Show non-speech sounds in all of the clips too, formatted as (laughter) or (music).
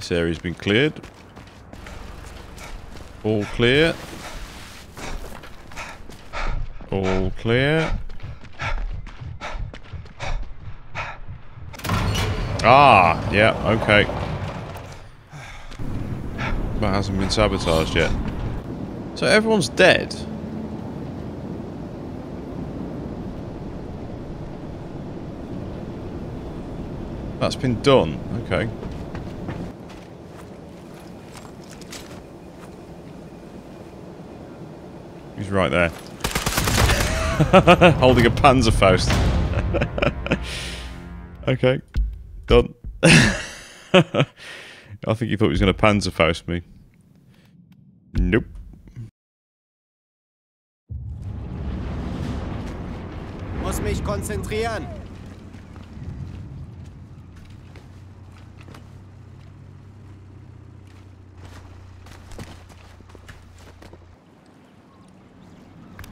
this area's been cleared. All clear. All clear. Ah, yeah, okay. That hasn't been sabotaged yet. So everyone's dead. That's been done. Okay. Right there. (laughs) Holding a Panzerfaust. (laughs) okay. Done. (laughs) I think he thought he was going to Panzerfaust me. Nope. Muss mich konzentrieren.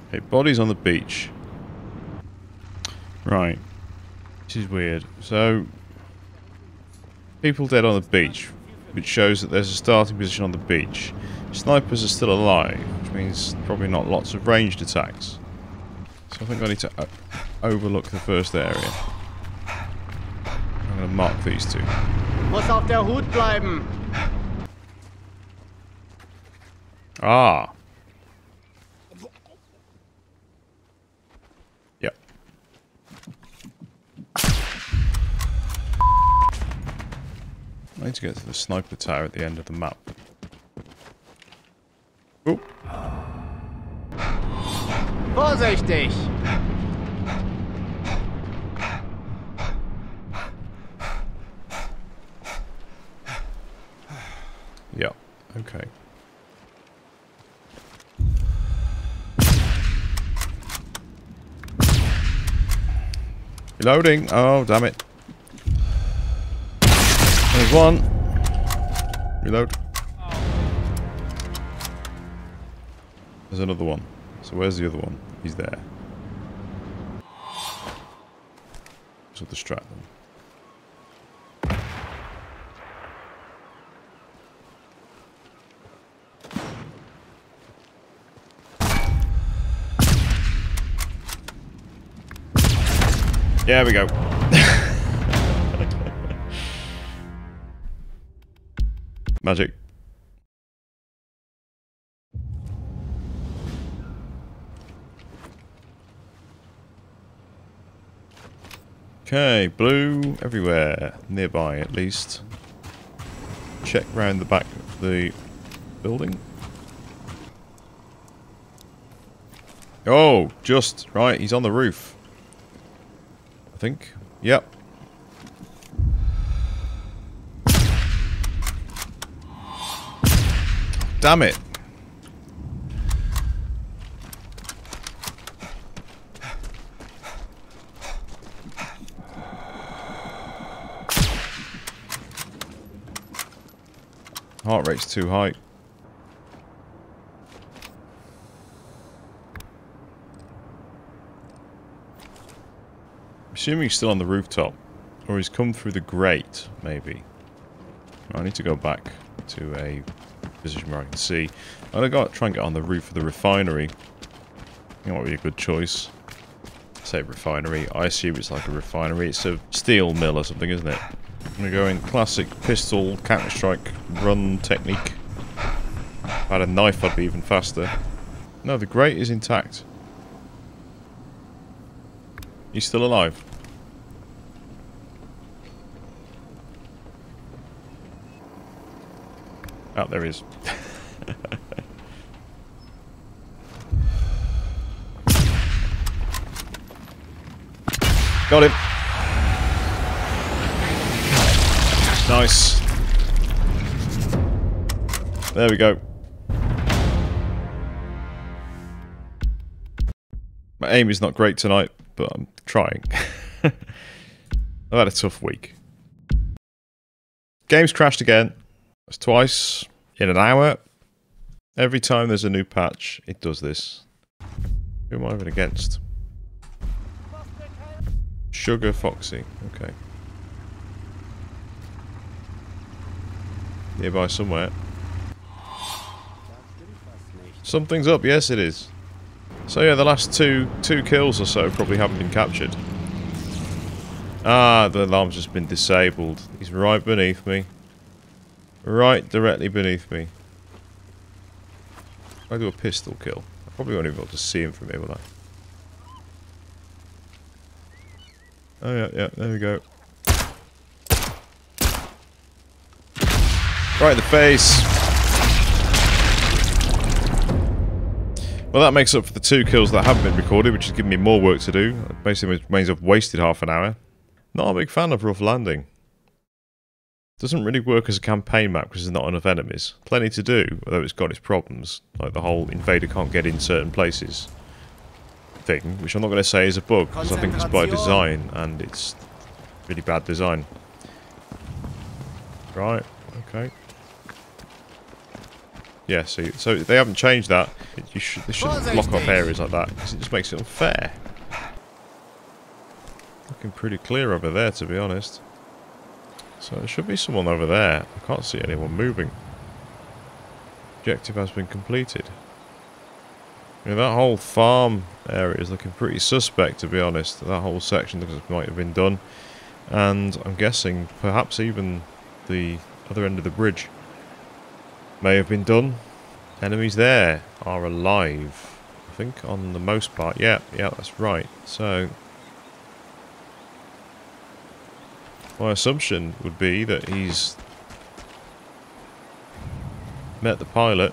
Okay, bodies on the beach. Right. This is weird. So, people dead on the beach, which shows that there's a starting position on the beach. Snipers are still alive, which means probably not lots of ranged attacks. So I think I need to overlook the first area. I'm going to mark these two. Muss auf der Hut bleiben. Ah. I need to get to the sniper tower at the end of the map. Oh. Vorsichtig. Yeah. Okay. Reloading. Oh, damn it. There's one. Reload. There's another one. So where's the other one? He's there. So distract them. There we go. Magic. Okay, blue everywhere, nearby at least. Check round the back of the building. Oh, just right, he's on the roof. I think. Yep. Damn it. Heart rate's too high. Assuming he's still on the rooftop. Or he's come through the grate, maybe. I need to go back to a position where I can see. I'm going to try and get on the roof of the refinery. That might be a good choice. Say refinery. I assume it's like a refinery. It's a steel mill or something, isn't it? I'm going to go in classic pistol Counter-Strike run technique. If I had a knife, I'd be even faster. No, the grate is intact. He's still alive. Oh, there he is. Got him. Nice. There we go. My aim is not great tonight, but I'm trying. (laughs) I've had a tough week. Game's crashed again. It's twice in an hour. Every time there's a new patch, it does this. Who am I even against? Sugar Foxy. Okay. nearby somewhere. Something's up, yes it is. So yeah, the last two two kills or so probably haven't been captured. Ah, the alarm's just been disabled. He's right beneath me. Right directly beneath me. I do a pistol kill. I probably won't even be able to see him from here, will I? Oh yeah, yeah, there we go. Right in the face. Well, that makes up for the two kills that haven't been recorded, which has given me more work to do. Basically means I've wasted half an hour. Not a big fan of Rough Landing. Doesn't really work as a campaign map because there's not enough enemies. Plenty to do, although it's got its problems, like the whole invader can't get in certain places thing, which I'm not going to say is a bug, because I think it's by design, and it's really bad design. Right, okay. Yeah, see, so they haven't changed that. It, you should, they shouldn't block off areas like that, because it just makes it unfair. Looking pretty clear over there, to be honest. So there should be someone over there. I can't see anyone moving. Objective has been completed. Yeah, that whole farm area is looking pretty suspect, to be honest. That whole section looks like might have been done. And I'm guessing perhaps even the other end of the bridge may have been done. Enemies there are alive. I think on the most part. Yeah, yeah, that's right. So, my assumption would be that he's met the pilot.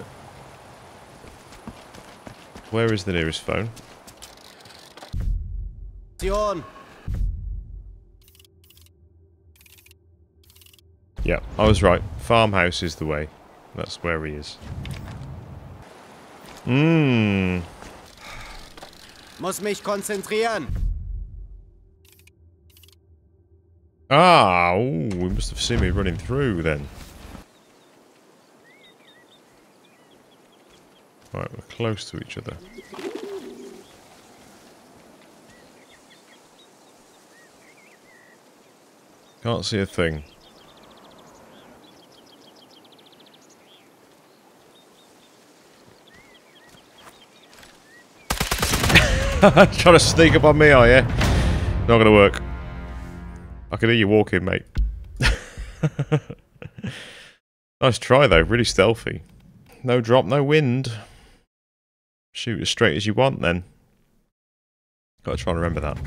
Where is the nearest phone? Dion. Yeah, I was right. Farmhouse is the way. That's where he is. Mmm. Muss mich konzentrieren. Ah, ooh, we must have seen me running through then. Right, we're close to each other. Can't see a thing. (laughs) Trying to sneak up on me, are you? Not gonna work. I can hear you walking, mate. (laughs) nice try, though. Really stealthy. No drop, no wind. Shoot as straight as you want, then. Gotta try and remember that.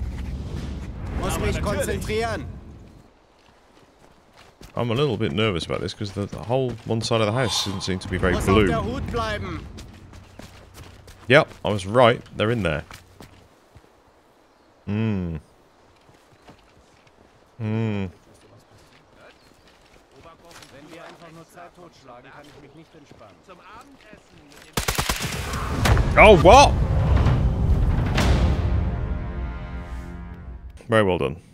Muss mich konzentrieren. I'm a little bit nervous about this because the, the, whole one side of the house doesn't seem to be very blue. auf der Hut bleiben. Yep, I was right. They're in there. Hmm. Hmm. Wenn wir einfach nur Zeit totschlagen, kann ich mich nicht entspannen. Zum Abendessen Oh, what? Very well done.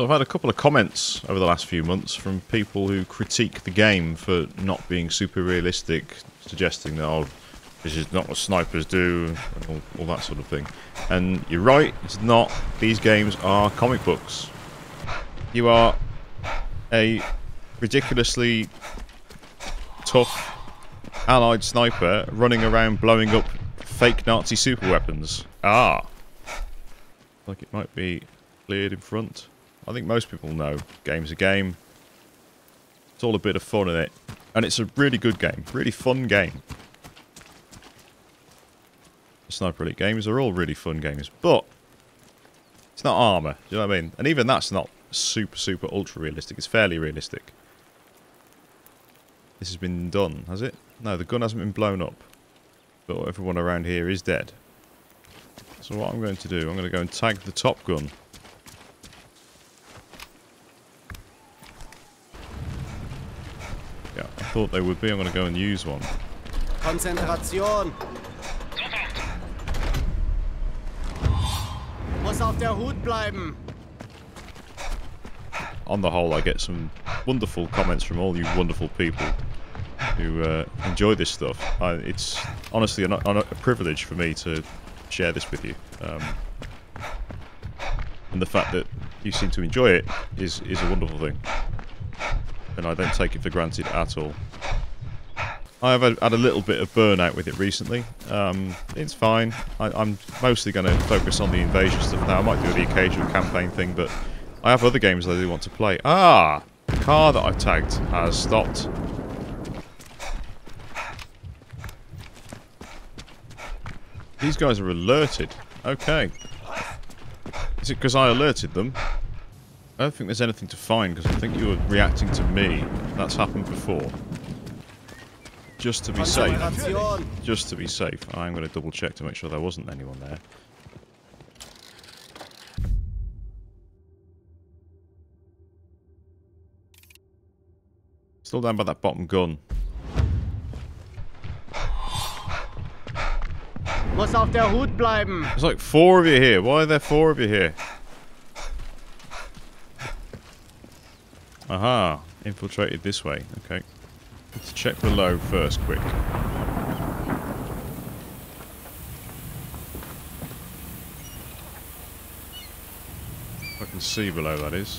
So I've had a couple of comments over the last few months from people who critique the game for not being super realistic, suggesting that, oh, this is not what snipers do, and all, all that sort of thing. And you're right, it's not. These games are comic books. You are a ridiculously tough allied sniper running around blowing up fake Nazi super weapons. Ah. Like it might be cleared in front. I think most people know game's a game. It's all a bit of fun in it. And it's a really good game. Really fun game. Sniper Elite games are all really fun games. But it's not ArmA. Do you know what I mean? And even that's not super, super ultra realistic. It's fairly realistic. This has been done, has it? No, the gun hasn't been blown up. But everyone around here is dead. So what I'm going to do, I'm going to go and tag the top gun. Yeah, I thought they would be. I'm going to go and use one. Konzentration. Muss auf der Hut bleiben. on the whole, I get some wonderful comments from all you wonderful people who uh, enjoy this stuff. I, it's honestly a, a privilege for me to share this with you. Um, and the fact that you seem to enjoy it is is a wonderful thing, and I don't take it for granted at all. I have had a little bit of burnout with it recently. Um, it's fine. I, am mostly going to focus on the invasion stuff now. I might do the occasional campaign thing, but I have other games that I do want to play. Ah! The car that I've tagged has stopped. These guys are alerted. Okay. Is it because I alerted them? I don't think there's anything to find because I think you were reacting to me. That's happened before. Just to be safe. Just to be safe. I'm going to double check to make sure there wasn't anyone there. Still down by that bottom gun. Muss auf der Hut bleiben. There's like four of you here. Why are there four of you here? Aha. Infiltrated this way. Okay. Let's check below first, quick. I can see below, that is.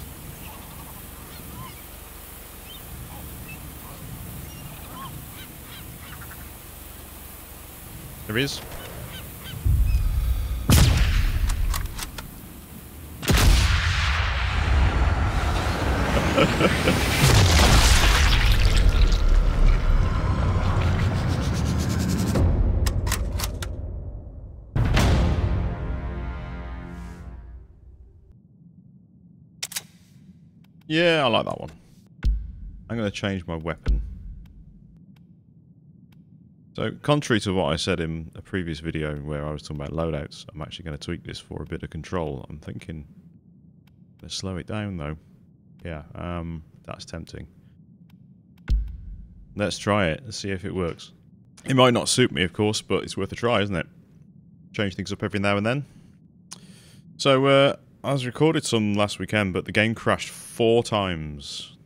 There is. (laughs) Yeah, I like that one. I'm going to change my weapon. So, contrary to what I said in a previous video where I was talking about loadouts, I'm actually going to tweak this for a bit of control. I'm thinking, let's slow it down though. Yeah, um, that's tempting. Let's try it and see if it works. It might not suit me, of course, but it's worth a try, isn't it? Change things up every now and then. So, uh, I was recorded some last weekend, but the game crashed four times.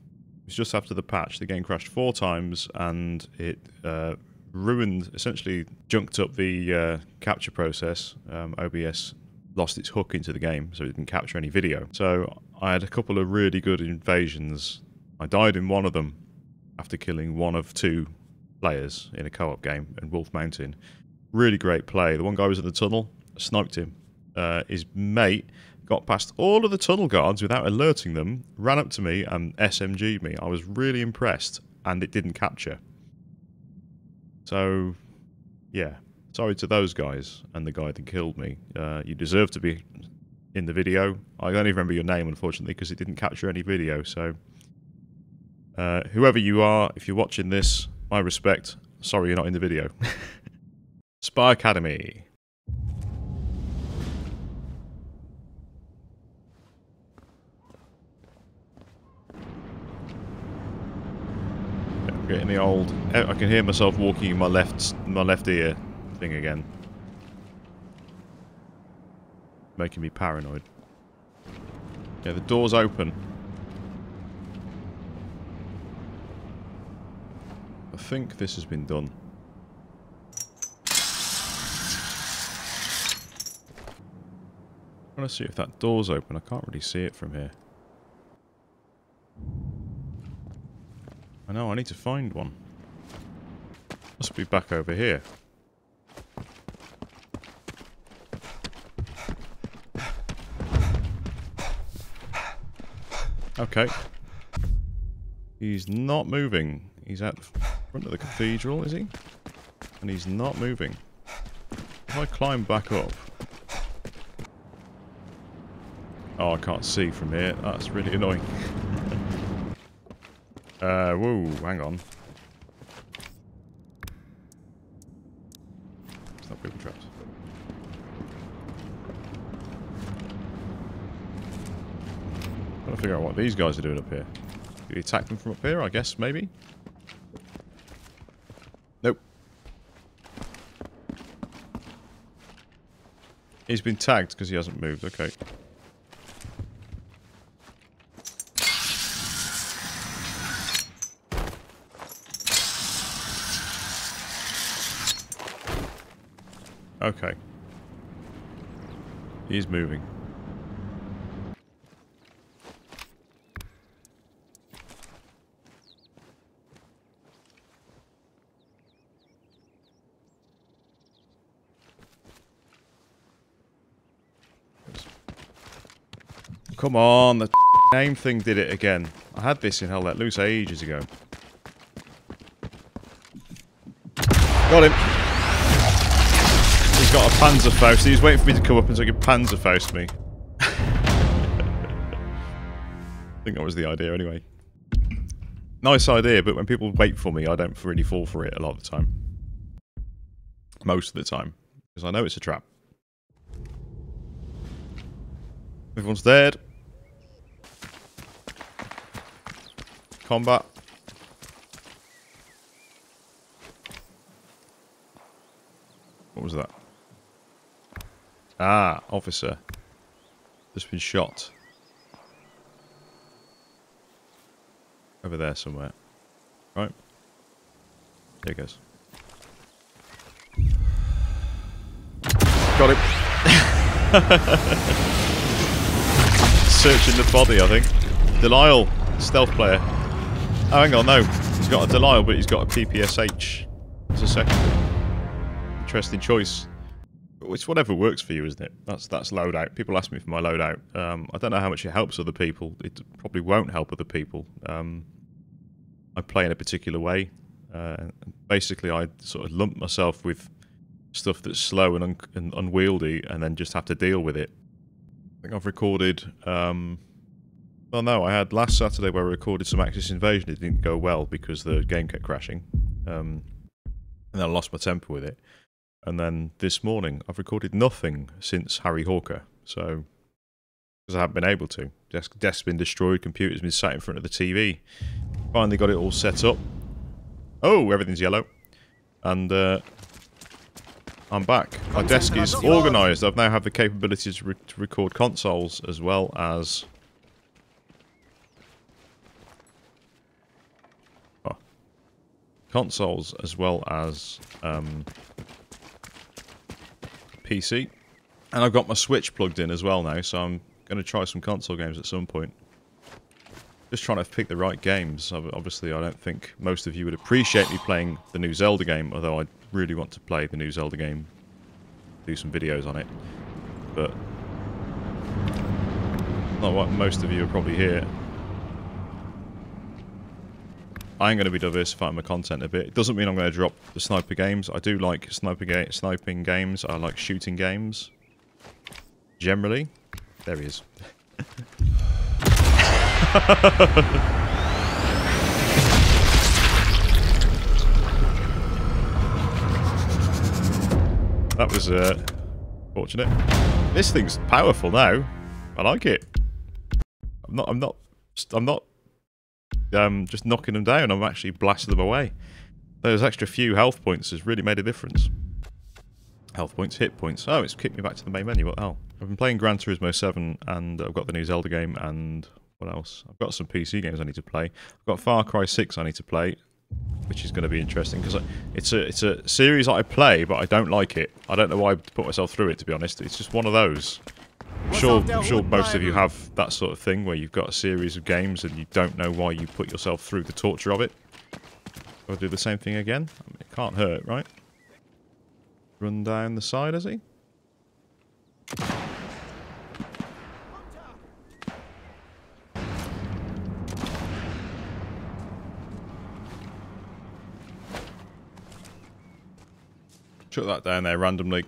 It was just after the patch. The game crashed four times, and it uh, ruined, essentially junked up the uh, capture process. Um, OBS lost its hook into the game, so it didn't capture any video. So I had a couple of really good invasions. I died in one of them after killing one of two players in a co-op game in Wolf Mountain. Really great play. The one guy was in the tunnel, sniped him. Uh, his mate got past all of the tunnel guards without alerting them, ran up to me and SMG'd me. I was really impressed, and it didn't capture. So, yeah. Sorry to those guys and the guy that killed me. Uh, you deserve to be in the video. I don't even remember your name, unfortunately, because it didn't capture any video. So, uh, whoever you are, if you're watching this, my respect. Sorry you're not in the video. (laughs) Spy Academy. Getting the old. I can hear myself walking in my left my left ear thing again, making me paranoid. Yeah, the door's open. I think this has been done. I want to see if that door's open. I can't really see it from here. I know, I need to find one. Must be back over here. Okay. He's not moving. He's at front of the cathedral, is he? And he's not moving. If I climb back up... Oh, I can't see from here. That's really annoying. (laughs) uh, whoa, hang on. Stop people traps. Gotta figure out what these guys are doing up here. Do we attack them from up here, I guess, maybe? Nope. He's been tagged because he hasn't moved, okay. Okay. He's moving. Come on, the (laughs) name thing did it again. I had this in Hell Let Loose ages ago. Got him. He's got a Panzerfaust. He's waiting for me to come up and so he can Panzerfaust me. I (laughs) think that was the idea anyway. Nice idea, but when people wait for me, I don't really fall for it a lot of the time. Most of the time. Because I know it's a trap. Everyone's dead. Combat. What was that? Ah, officer. Just been shot. Over there somewhere. Right. There he goes. Got him. (laughs) Searching the body, I think. Delisle, stealth player. Oh, hang on, no. He's got a Delisle, but he's got a PPSH as a second. Interesting choice. It's whatever works for you, isn't it? That's that's loadout. People ask me for my loadout. Um, I don't know how much it helps other people. It probably won't help other people. Um, I play in a particular way. Uh, basically, I sort of lump myself with stuff that's slow and, un and, unwieldy, and then just have to deal with it. Think I've recorded. Um, well, no, I had last Saturday where I recorded some Axis Invasion. It didn't go well because the game kept crashing, um, and I lost my temper with it. And then this morning, I've recorded nothing since Harry Hawker. So, because I haven't been able to. Desk, desk's been destroyed, computer's been sat in front of the TV. Finally got it all set up. Oh, everything's yellow. And uh, I'm back. My desk is organised. I've now have the capability to, re to record consoles as well as... Oh. Consoles as well as... Um, PC. And I've got my Switch plugged in as well now, so I'm going to try some console games at some point. Just trying to pick the right games. Obviously, I don't think most of you would appreciate me playing the new Zelda game, although I really want to play the new Zelda game. Do some videos on it. But... Not what most of you are probably here. I'm going to be diversifying my content a bit. It doesn't mean I'm going to drop the sniper games. I do like sniper ga sniping games. I like shooting games. Generally. There he is. (laughs) that was uh, fortunate. This thing's powerful now. I like it. I'm not. I'm not. I'm not um, just knocking them down, I'm actually blasting them away. Those extra few health points has really made a difference. Health points, hit points. Oh, it's kicked me back to the main menu. What the hell? I've been playing Gran Turismo 7 and I've got the new Zelda game and what else? I've got some PC games I need to play. I've got Far Cry 6 I need to play, which is going to be interesting because it's a it's a series I play, but I don't like it. I don't know why I put myself through it, to be honest. It's just one of those. I'm sure, I'm sure most of you have that sort of thing where you've got a series of games and you don't know why you put yourself through the torture of it. I'll do the same thing again. I mean, it can't hurt, right? Run down the side, has he? Chuck that down there randomly.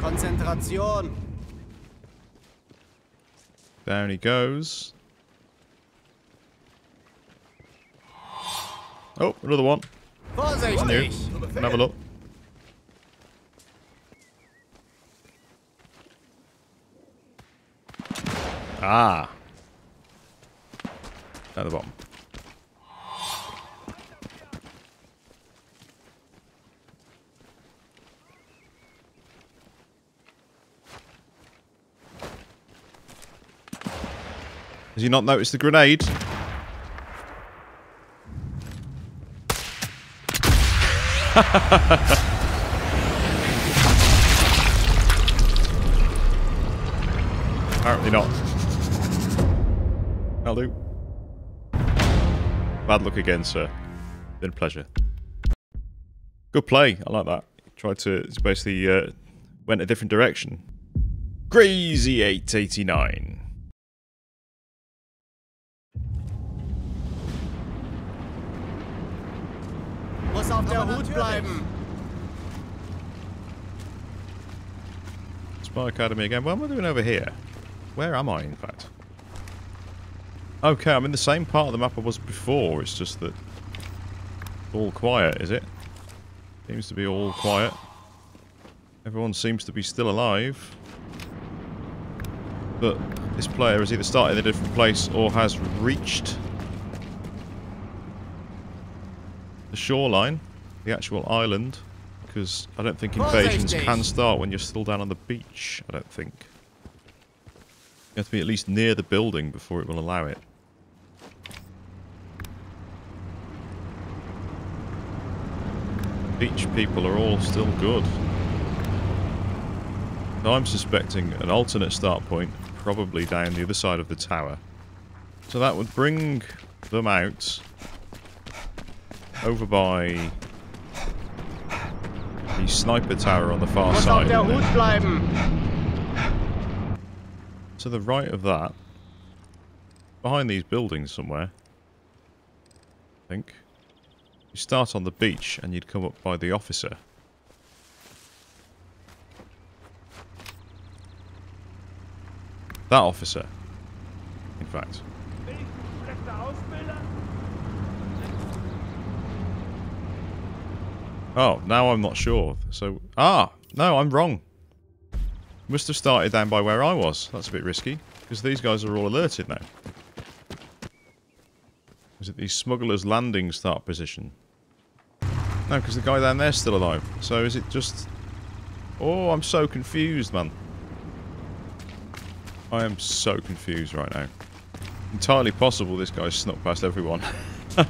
Konzentration. Down he goes. Oh, another one. Vorsichtig. Can have a look. Ah. At the bottom. Has he not noticed the grenade? (laughs) Apparently not. Do. Bad luck again, sir. Been a pleasure. Good play. I like that. Tried to it's basically uh, went a different direction. Crazy 889. Muss auf der Hut bleiben. Spy Academy again. What am I doing over here? Where am I, in fact? Okay, I'm in the same part of the map I was before. It's just that... All quiet, is it? Seems to be all quiet. Everyone seems to be still alive. But this player has either started in a different place or has reached the shoreline, the actual island, because I don't think invasions can start when you're still down on the beach, I don't think. You have to be at least near the building before it will allow it. Beach people are all still good. Now I'm suspecting an alternate start point, probably down the other side of the tower. So that would bring them out over by the sniper tower on the far side. der and Hut to the right of that, behind these buildings somewhere, I think, you start on the beach and you'd come up by the officer. That officer, in fact. Oh, now I'm not sure. So, ah, no, I'm wrong. Must have started down by where I was. That's a bit risky, because these guys are all alerted now. Is it the smuggler's landing start position? No, because the guy down there's still alive. So is it just... Oh, I'm so confused, man. I am so confused right now. Entirely possible this guy's snuck past everyone. (laughs) I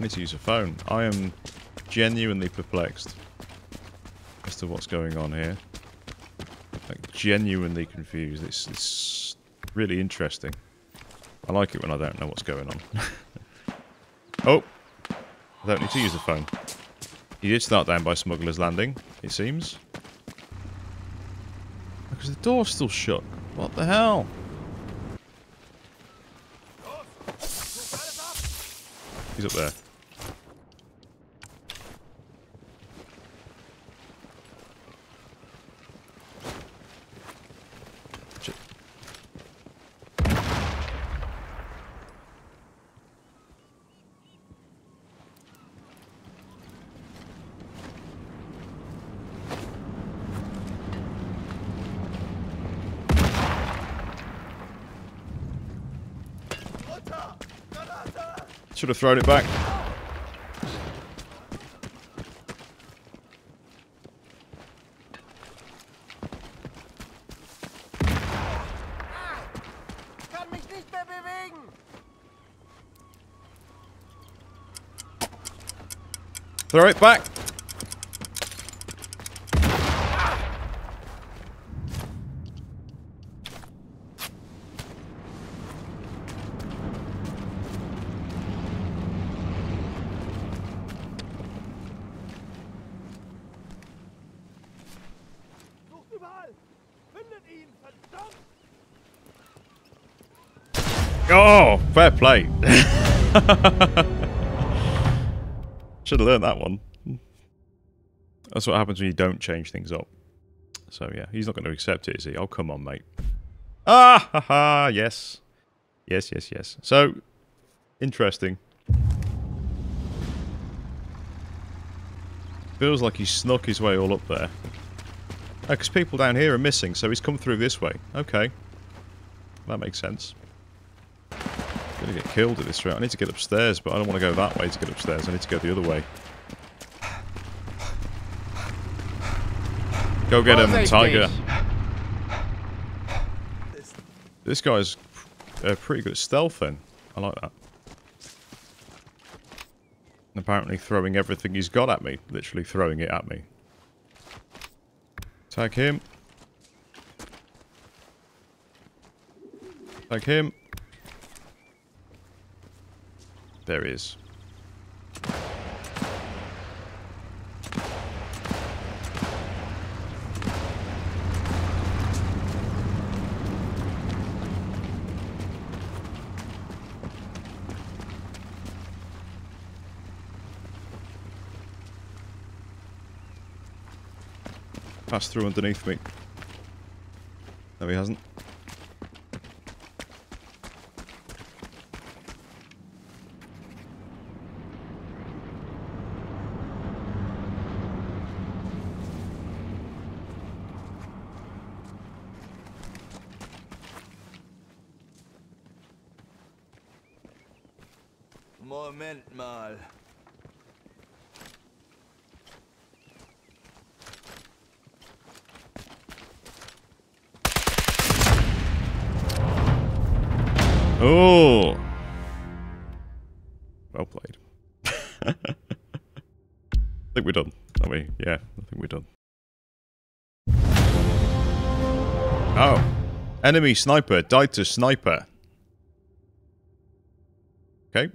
need to use a phone. I am genuinely perplexed as to what's going on here. Like, genuinely confused. It's, it's really interesting. I like it when I don't know what's going on. (laughs) oh! I don't need to use the phone. He did start down by Smuggler's Landing, it seems. Because the door's still shut. What the hell? He's up there. Shit. Should have thrown it back. Throw it back. Oh, fair play. (laughs) Should have learned that one. That's what happens when you don't change things up. So yeah, he's not going to accept it, is he? Oh, come on, mate. Ah, ha, ha, yes. Yes, yes, yes. So, interesting. Feels like he snuck his way all up there. Because people down here are missing, so he's come through this way. Okay. That makes sense. I'm Gonna get killed at this rate. I need to get upstairs, but I don't want to go that way to get upstairs. I need to go the other way. Go get him. Tiger. This guy's uh, pretty good at stealth then. I like that. Apparently throwing everything he's got at me. Literally throwing it at me. Tag him. Tag him. There he is. Passed through underneath me. No, he hasn't. Think we're done, are we? Yeah, I think we're done. Oh. Enemy sniper died to sniper. Okay.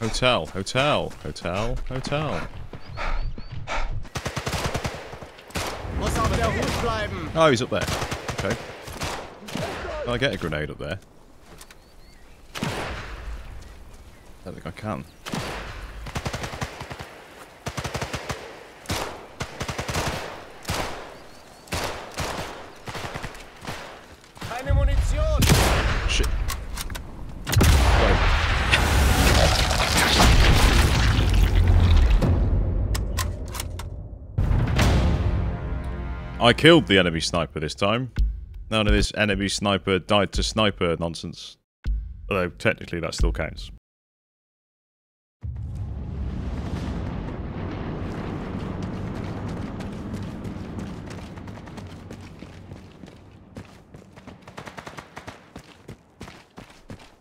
Hotel, hotel, hotel, hotel. Muss auf der Hut bleiben. Oh, he's up there. Can I get a grenade up there? I don't think I can. Shit. I killed the enemy sniper this time. None of this enemy sniper died to sniper nonsense. Although technically that still counts.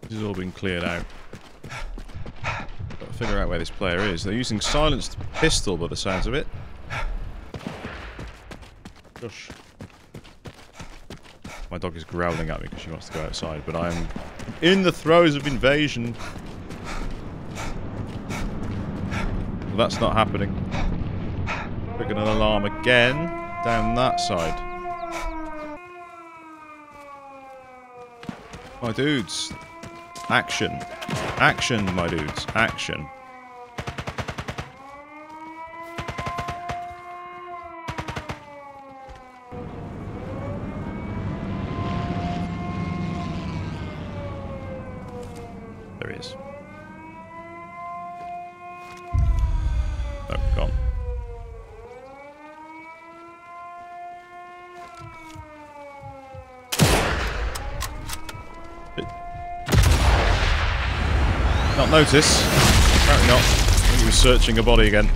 This has all been cleared out. Got to figure out where this player is. They're using silenced pistol by the sounds of it. Gosh. My dog is growling at me because she wants to go outside, but I'm in the throes of invasion. Well, that's not happening. Triggered an alarm again down that side. My dudes. Action. Action, my dudes. Action. There he is. Oh, gone. It- Not notice. Apparently not. He was searching a body again.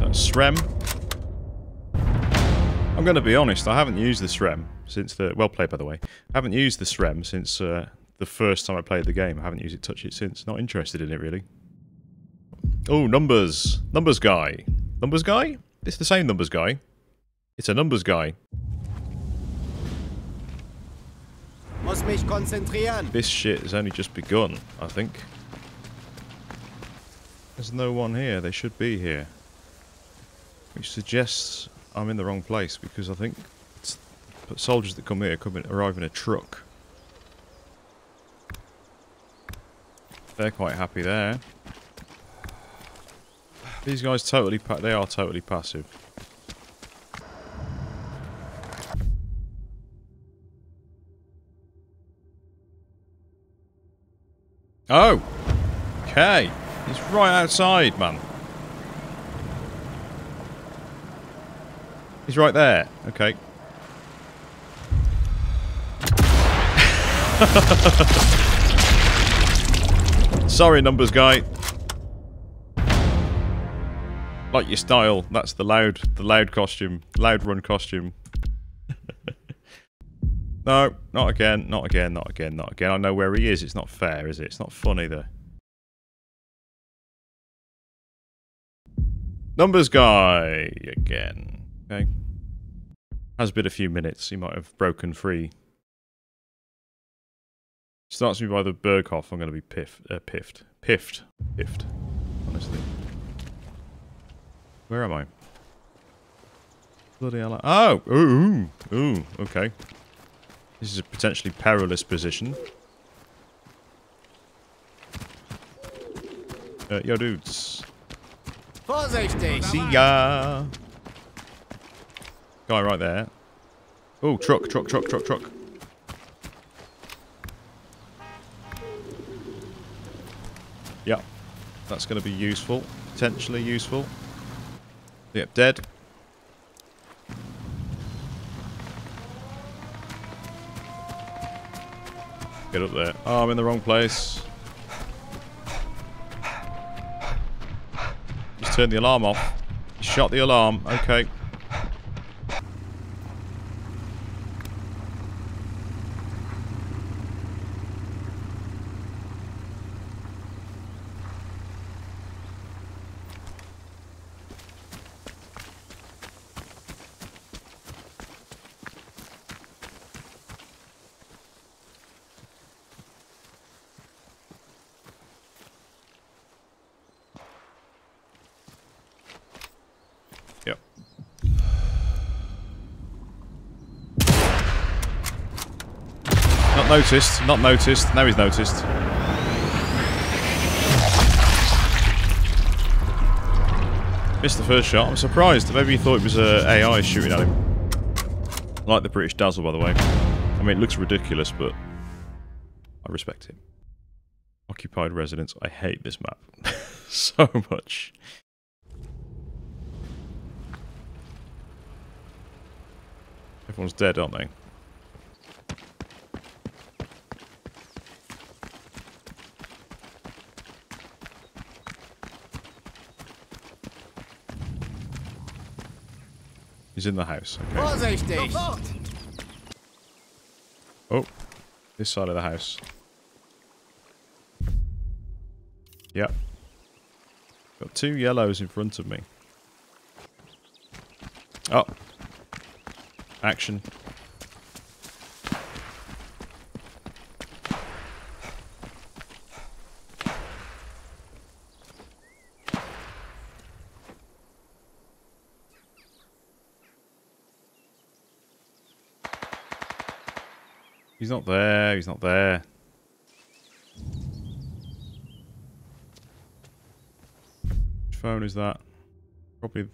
That's SREM. I'm going to be honest, I haven't used the SREM since the... Well played, by the way. I haven't used the SREM since uh, the first time I played the game. I haven't used it, touched it since. Not interested in it, really. Oh, numbers. Numbers guy. Numbers guy? It's the same numbers guy. It's a numbers guy. Muss mich konzentrieren. This shit has only just begun, I think. There's no one here. They should be here. Which suggests I'm in the wrong place because I think soldiers that come here come in, arrive in a truck. They're quite happy there. These guys totally, they are totally passive. Oh! Okay. He's right outside, man. He's right there. Okay. (laughs) Sorry, numbers guy. Like your style. That's the loud, the loud costume, loud run costume. No, not again, not again, not again, not again. I know where he is. It's not fair, is it? It's not funny though. Numbers guy again. Okay. Has been a few minutes. He might have broken free. Starts me by the Berghoff. I'm going to be piff, uh, piffed. Piffed. Piffed. Honestly. Where am I? Bloody hell. Oh! Ooh! Ooh! Okay. This is a potentially perilous position. Uh, yo, dudes. Vorsichtig! See ya! Guy right there. Oh, truck, truck, truck, truck, truck. Yep. That's going to be useful. Potentially useful. Yep, dead. Get up there. Oh, I'm in the wrong place. Just turn the alarm off. Shot the alarm. Okay. Not noticed. Not noticed. Now he's noticed. Missed the first shot. I'm surprised. Maybe he thought it was uh, AI shooting at him. I like the British Dazzle, by the way. I mean, it looks ridiculous, but I respect it. Occupied residence. I hate this map (laughs) so much. Everyone's dead, aren't they? He's in the house. Okay. Vorsichtig! Oh, this side of the house. Yep. Got two yellows in front of me. Oh. Action. He's not there, he's not there. Which phone is that? Probably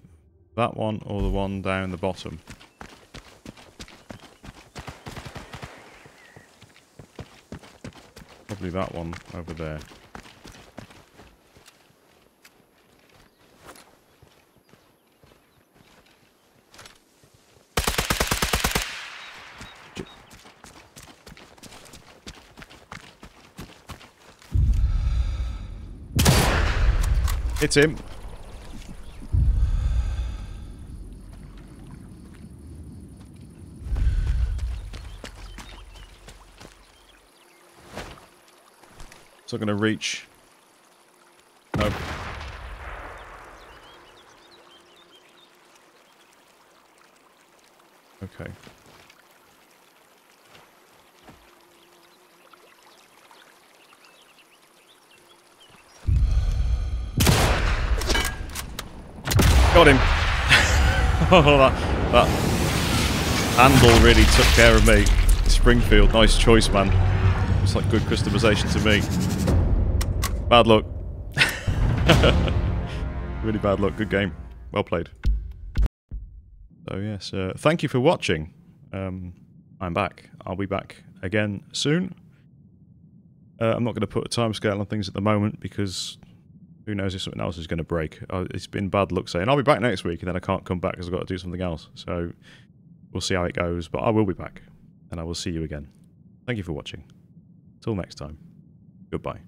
that one or the one down the bottom. Probably that one over there. It's him. It's not going to reach. Nope. Okay. Got him. (laughs) oh, that, that handle really took care of me. Springfield, nice choice, man. It's like good customization to me. Bad luck. (laughs) really bad luck. Good game. Well played. So yes, uh, thank you for watching. Um, I'm back. I'll be back again soon. Uh, I'm not going to put a timescale on things at the moment because who knows if something else is going to break. Uh, it's been bad luck saying I'll be back next week and then I can't come back because I've got to do something else. So we'll see how it goes. But I will be back and I will see you again. Thank you for watching. Till next time. Goodbye.